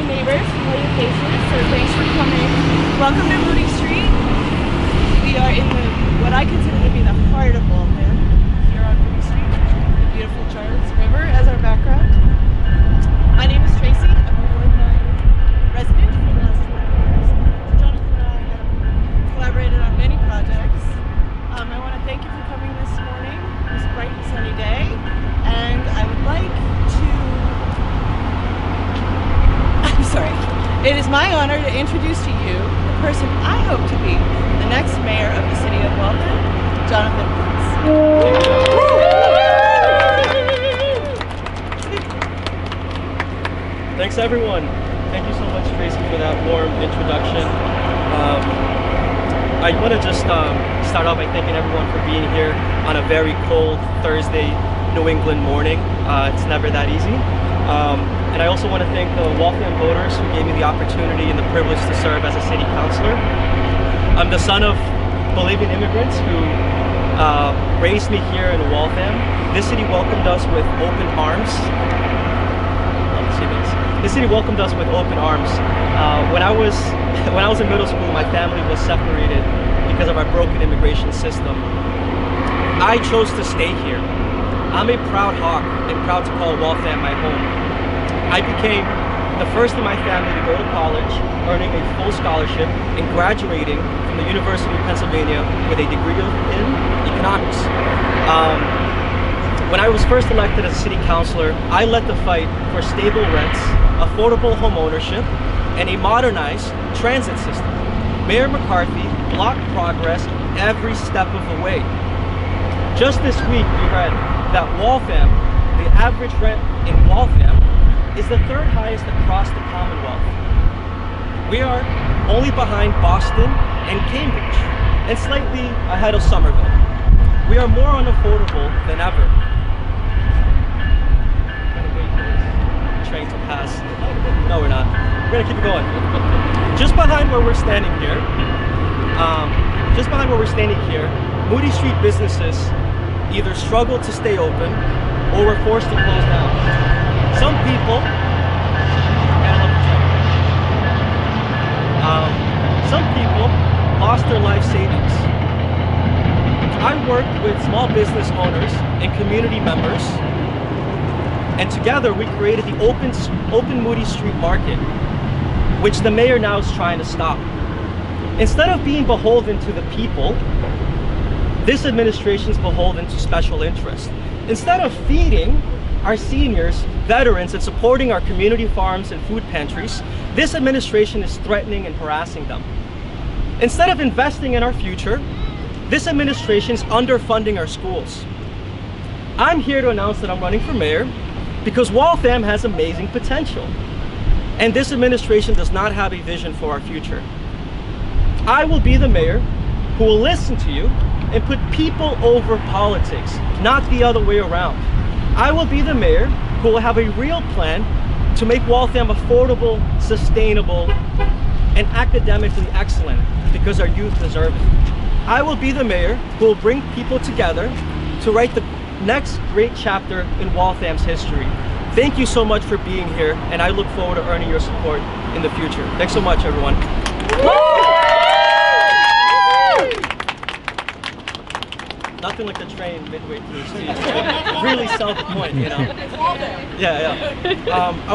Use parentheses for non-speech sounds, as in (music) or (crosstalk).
my neighbors, familiar faces, so thanks for coming. Welcome to Moody Street. We are in the what I consider to be the heart of Waltham, here on Moody Street. The beautiful Charles River as our background. My name is Tracy. I'm a Ward 9 resident for the last 20 years. Jonathan and I have collaborated on many projects. Um, I want to thank you for coming this morning, this bright and sunny day, and I would like to I'm sorry. It is my honor to introduce to you the person I hope to be the next mayor of the city of Waltham, Jonathan Paz. Thanks everyone. Thank you so much Tracy for that warm introduction. Um, I want to just um, start off by thanking everyone for being here on a very cold Thursday New England morning. Uh, it's never that easy. Um, and I also want to thank the Waltham voters who gave me the opportunity and the privilege to serve as a city councilor. I'm the son of Bolivian immigrants who uh, raised me here in Waltham. This city welcomed us with open arms. This city welcomed us with open arms. Uh, when I was (laughs) when I was in middle school, my family was separated because of our broken immigration system. I chose to stay here. I'm a proud hawk and proud to call Waltham my home. I became the first in my family to go to college, earning a full scholarship and graduating from the University of Pennsylvania with a degree in economics. Um, when I was first elected as a city councilor, I led the fight for stable rents, affordable home ownership, and a modernized transit system. Mayor McCarthy blocked progress every step of the way. Just this week, we read that Waltham, the average rent in Waltham, is the third highest across the Commonwealth. We are only behind Boston and Cambridge, and slightly ahead of Somerville. We are more unaffordable than ever. Train to pass. No, we're not. We're gonna keep it going. Just behind where we're standing here, um, just behind where we're standing here, Moody Street businesses either struggle to stay open or were forced to close down. Some people. Um, some people lost their life savings. I worked with small business owners and community members, and together we created the Open, Open Moody Street Market, which the mayor now is trying to stop. Instead of being beholden to the people, this administration is beholden to special interests. Instead of feeding our seniors, veterans, and supporting our community farms and food pantries, this administration is threatening and harassing them. Instead of investing in our future, this administration is underfunding our schools. I'm here to announce that I'm running for mayor because Waltham has amazing potential. And this administration does not have a vision for our future. I will be the mayor who will listen to you and put people over politics, not the other way around. I will be the mayor who will have a real plan to make Waltham affordable, sustainable, and academically excellent because our youth deserve it. I will be the mayor who will bring people together to write the next great chapter in Waltham's history. Thank you so much for being here, and I look forward to earning your support in the future. Thanks so much, everyone. Nothing like the train midway through really sell the point, you know. Yeah, yeah. Um, I